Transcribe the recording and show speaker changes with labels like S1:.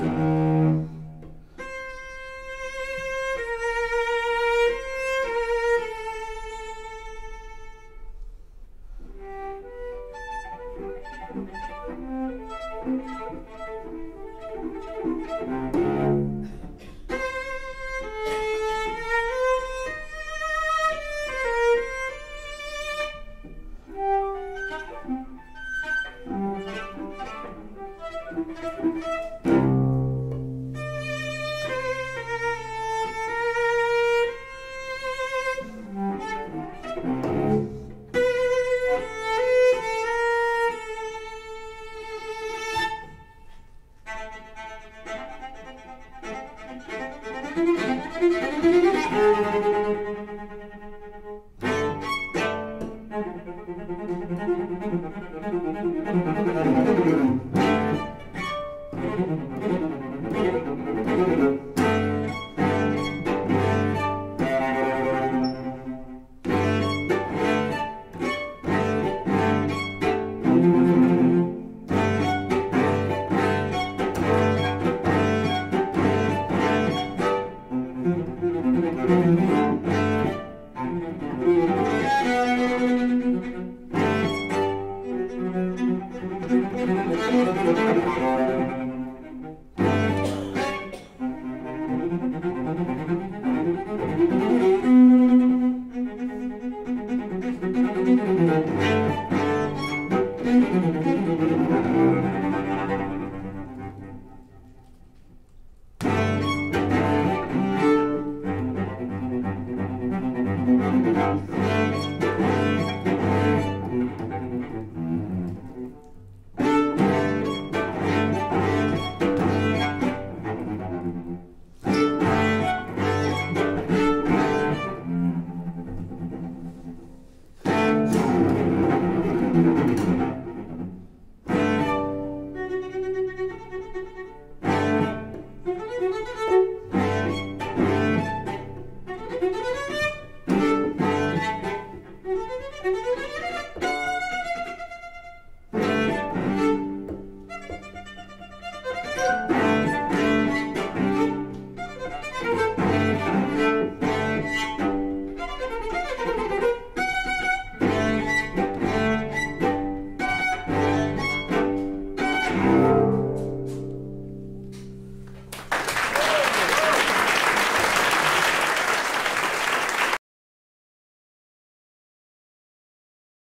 S1: Bye.